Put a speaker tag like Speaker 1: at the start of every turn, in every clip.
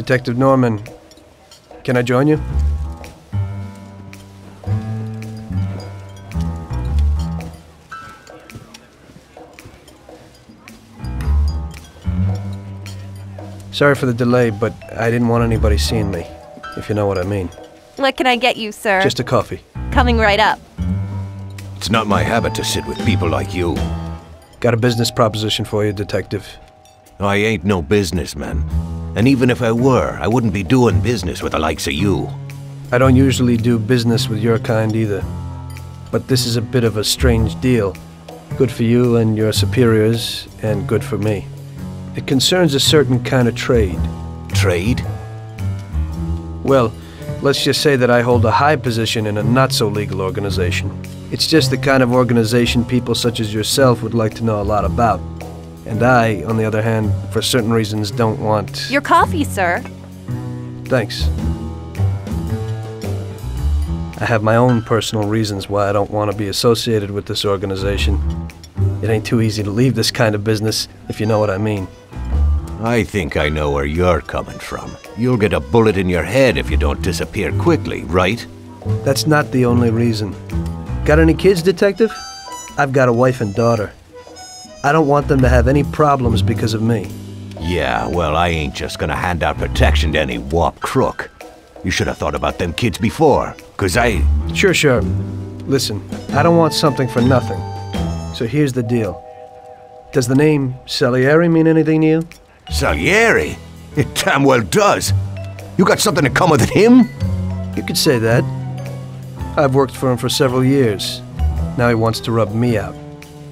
Speaker 1: Detective Norman, can I join you? Sorry for the delay, but I didn't want anybody seeing me, if you know what I mean.
Speaker 2: What can I get you, sir?
Speaker 1: Just a coffee.
Speaker 2: Coming right up.
Speaker 3: It's not my habit to sit with people like you.
Speaker 1: Got a business proposition for you, Detective.
Speaker 3: I ain't no businessman. And even if I were, I wouldn't be doing business with the likes of you.
Speaker 1: I don't usually do business with your kind either. But this is a bit of a strange deal. Good for you and your superiors, and good for me. It concerns a certain kind of trade.
Speaker 3: Trade?
Speaker 1: Well, let's just say that I hold a high position in a not-so-legal organization. It's just the kind of organization people such as yourself would like to know a lot about. And I, on the other hand, for certain reasons don't want...
Speaker 2: Your coffee, sir.
Speaker 1: Thanks. I have my own personal reasons why I don't want to be associated with this organization. It ain't too easy to leave this kind of business, if you know what I mean.
Speaker 3: I think I know where you're coming from. You'll get a bullet in your head if you don't disappear quickly, right?
Speaker 1: That's not the only reason. Got any kids, Detective? I've got a wife and daughter. I don't want them to have any problems because of me.
Speaker 3: Yeah, well, I ain't just gonna hand out protection to any wop crook. You should have thought about them kids before, 'cause I...
Speaker 1: Sure, sure. Listen, I don't want something for nothing. So here's the deal. Does the name Salieri mean anything to you?
Speaker 3: Salieri? It damn well does. You got something in common with him?
Speaker 1: You could say that. I've worked for him for several years. Now he wants to rub me out.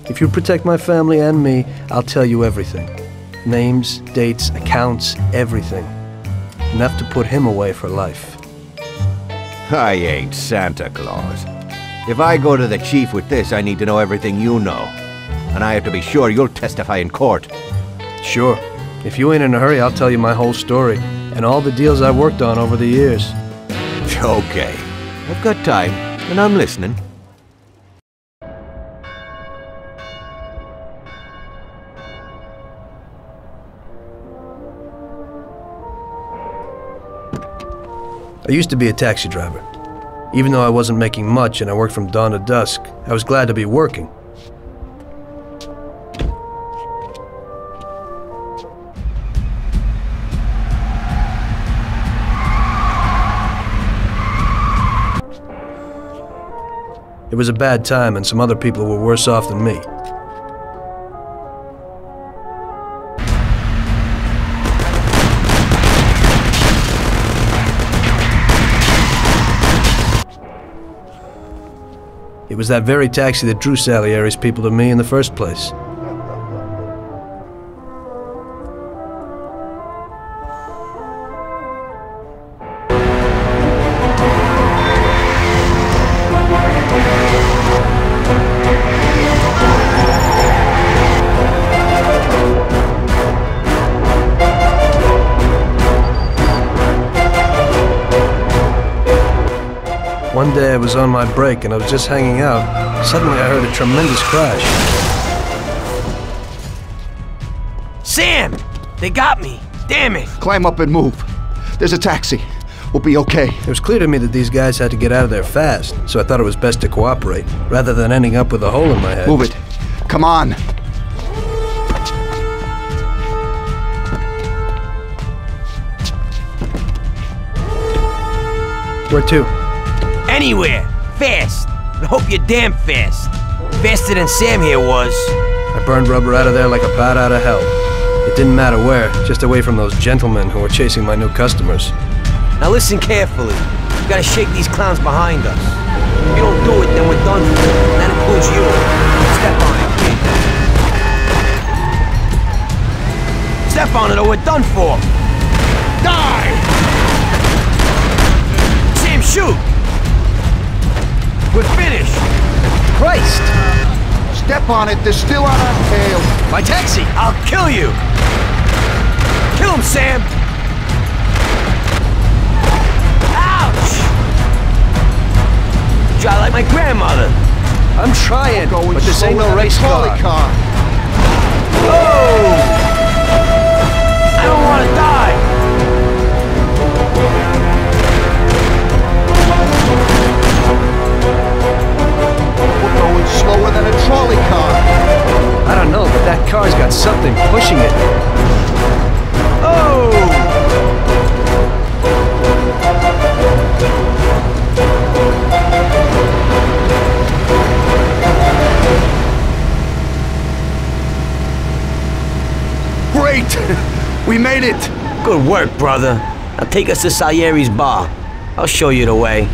Speaker 1: If you protect my family and me, I'll tell you everything. Names, dates, accounts, everything. Enough to put him away for life.
Speaker 3: I ain't Santa Claus. If I go to the chief with this, I need to know everything you know. And I have to be sure you'll testify in court.
Speaker 1: Sure. If you ain't in a hurry, I'll tell you my whole story and all the deals I've worked on over the years.
Speaker 3: Okay. I've got time, and I'm listening.
Speaker 1: I used to be a taxi driver. Even though I wasn't making much and I worked from dawn to dusk, I was glad to be working. It was a bad time and some other people were worse off than me. It was that very taxi that drew Salieri's people to me in the first place. Was on my break and I was just hanging out. Suddenly I heard a tremendous crash.
Speaker 4: Sam! They got me! Damn it!
Speaker 5: Climb up and move. There's a taxi. We'll be okay.
Speaker 1: It was clear to me that these guys had to get out of there fast, so I thought it was best to cooperate, rather than ending up with a hole in my head.
Speaker 5: Move it. Come on.
Speaker 1: Where to?
Speaker 4: Anywhere! Fast! I hope you're damn fast. Faster than Sam here was.
Speaker 1: I burned rubber out of there like a bat out of hell. It didn't matter where, just away from those gentlemen who were chasing my new customers.
Speaker 4: Now listen carefully. We gotta shake these clowns behind us. If you don't do it, then we're done for. And that includes you. Step on it, kid. Step on it or we're done for. Die!
Speaker 5: Step on it. They're still on our tail.
Speaker 4: My taxi! I'll kill you! Kill him, Sam! Ouch! Try like my grandmother.
Speaker 1: I'm trying, but this ain't no race car.
Speaker 5: car.
Speaker 4: Oh!
Speaker 1: Pushing it. Oh!
Speaker 5: Great! We made it!
Speaker 4: Good work, brother. Now take us to Salieri's bar. I'll show you the way.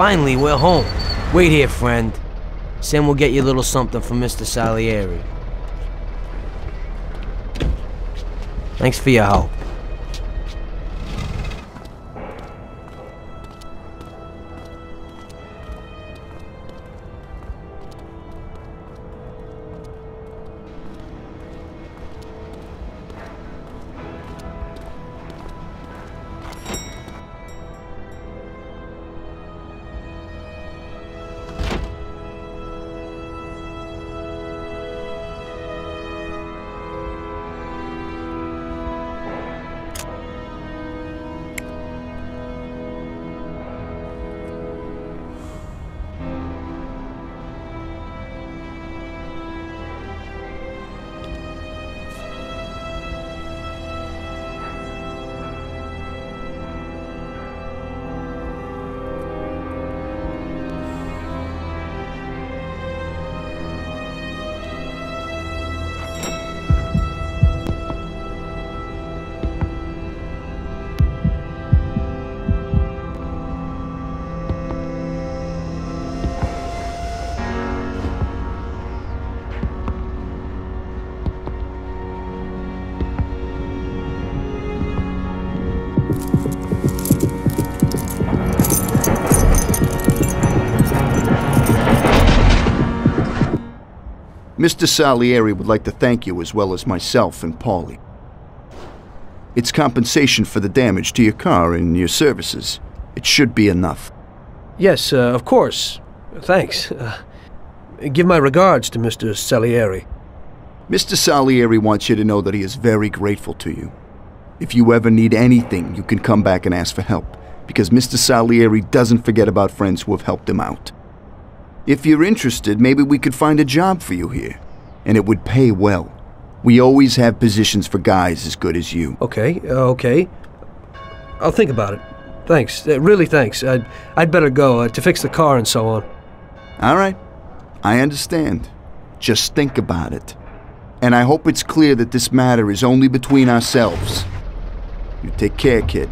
Speaker 4: Finally, we're home. Wait here, friend. Sam will get you a little something from Mr. Salieri. Thanks for your help.
Speaker 5: Mr. Salieri would like to thank you as well as myself and Paulie. It's compensation for the damage to your car and your services. It should be enough.
Speaker 1: Yes, uh, of course. Thanks. Uh, give my regards to Mr. Salieri.
Speaker 5: Mr. Salieri wants you to know that he is very grateful to you. If you ever need anything, you can come back and ask for help, because Mr. Salieri doesn't forget about friends who have helped him out. If you're interested, maybe we could find a job for you here, and it would pay well. We always have positions for guys as good as you.
Speaker 1: Okay, uh, okay. I'll think about it. Thanks. Uh, really, thanks. I'd, I'd better go uh, to fix the car and so on.
Speaker 5: All right, I understand. Just think about it. And I hope it's clear that this matter is only between ourselves. You take care, kid.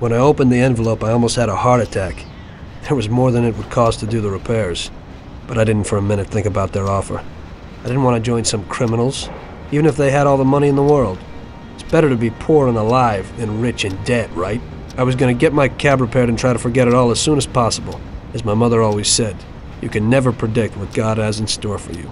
Speaker 1: When I opened the envelope, I almost had a heart attack. There was more than it would cost to do the repairs. But I didn't for a minute think about their offer. I didn't want to join some criminals, even if they had all the money in the world. It's better to be poor and alive than rich and dead, right? I was going to get my cab repaired and try to forget it all as soon as possible. As my mother always said, you can never predict what God has in store for you.